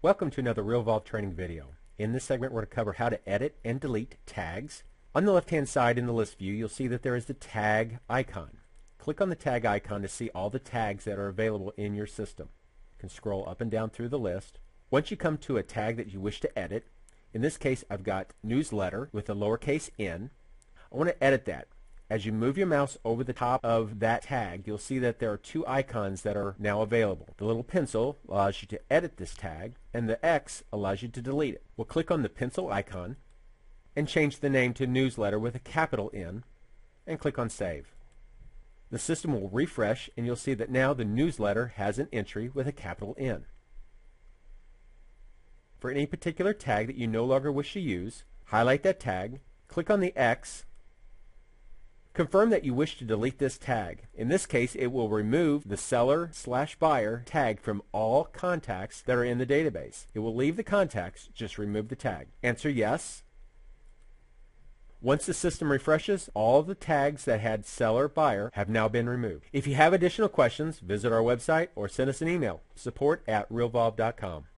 Welcome to another RealVolve training video. In this segment we're going to cover how to edit and delete tags. On the left hand side in the list view you'll see that there is the tag icon. Click on the tag icon to see all the tags that are available in your system. You can scroll up and down through the list. Once you come to a tag that you wish to edit, in this case I've got newsletter with a lowercase n. I want to edit that. As you move your mouse over the top of that tag, you'll see that there are two icons that are now available. The little pencil allows you to edit this tag, and the X allows you to delete it. We'll click on the pencil icon and change the name to newsletter with a capital N and click on save. The system will refresh and you'll see that now the newsletter has an entry with a capital N. For any particular tag that you no longer wish to use, highlight that tag, click on the X Confirm that you wish to delete this tag. In this case, it will remove the seller slash buyer tag from all contacts that are in the database. It will leave the contacts, just remove the tag. Answer yes. Once the system refreshes, all the tags that had seller buyer have now been removed. If you have additional questions, visit our website or send us an email, support at realvolve.com.